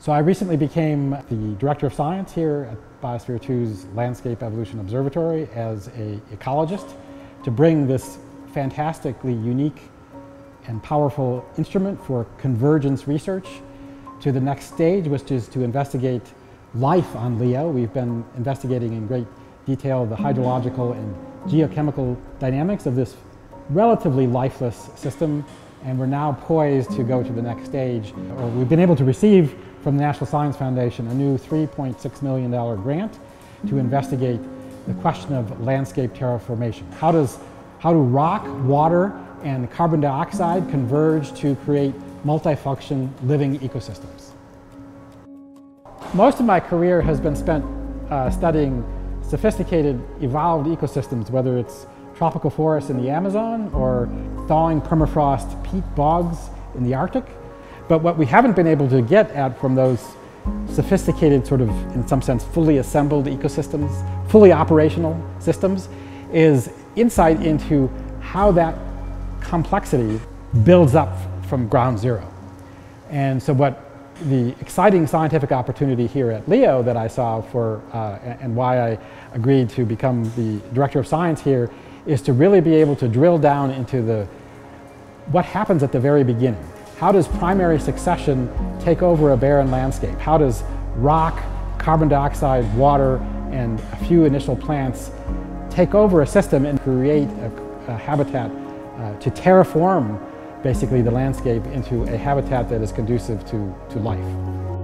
So I recently became the Director of Science here at Biosphere 2's Landscape Evolution Observatory as a ecologist to bring this fantastically unique and powerful instrument for convergence research to the next stage, which is to investigate life on Leo. We've been investigating in great detail the hydrological and geochemical dynamics of this relatively lifeless system, and we're now poised to go to the next stage. We've been able to receive from the National Science Foundation a new $3.6 million grant to investigate the question of landscape terraformation. How, does, how do rock, water, and carbon dioxide converge to create multifunction living ecosystems? Most of my career has been spent uh, studying sophisticated evolved ecosystems, whether it's tropical forests in the Amazon or thawing permafrost peat bogs in the Arctic. But what we haven't been able to get at from those sophisticated, sort of, in some sense, fully assembled ecosystems, fully operational systems, is insight into how that complexity builds up from ground zero. And so what the exciting scientific opportunity here at LEO that I saw for, uh, and why I agreed to become the director of science here, is to really be able to drill down into the, what happens at the very beginning. How does primary succession take over a barren landscape? How does rock, carbon dioxide, water, and a few initial plants take over a system and create a, a habitat uh, to terraform basically the landscape into a habitat that is conducive to, to life.